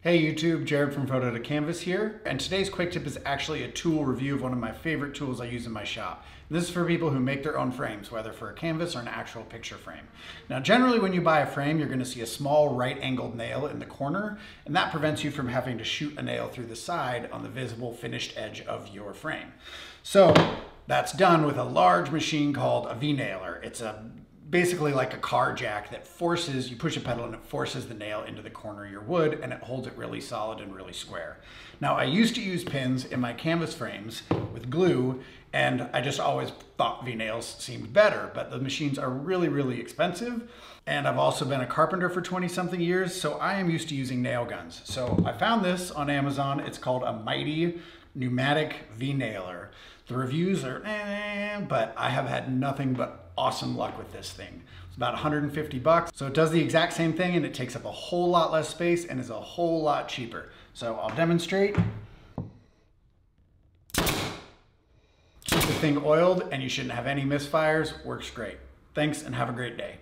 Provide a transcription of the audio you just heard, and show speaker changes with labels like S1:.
S1: Hey YouTube, Jared from Photo to Canvas here, and today's quick tip is actually a tool review of one of my favorite tools I use in my shop. This is for people who make their own frames, whether for a canvas or an actual picture frame. Now generally when you buy a frame, you're going to see a small right angled nail in the corner, and that prevents you from having to shoot a nail through the side on the visible finished edge of your frame. So that's done with a large machine called a V-nailer. It's a basically like a car jack that forces, you push a pedal and it forces the nail into the corner of your wood and it holds it really solid and really square. Now I used to use pins in my canvas frames with glue and I just always thought V-nails seemed better, but the machines are really, really expensive. And I've also been a carpenter for 20 something years, so I am used to using nail guns. So I found this on Amazon. It's called a Meite Pneumatic V-Nailer. The reviews are eh, but I have had nothing but awesome luck with this thing. It's about 150 bucks. So it does the exact same thing and it takes up a whole lot less space and is a whole lot cheaper. So I'll demonstrate. Keep the thing oiled and you shouldn't have any misfires. Works great. Thanks and have a great day.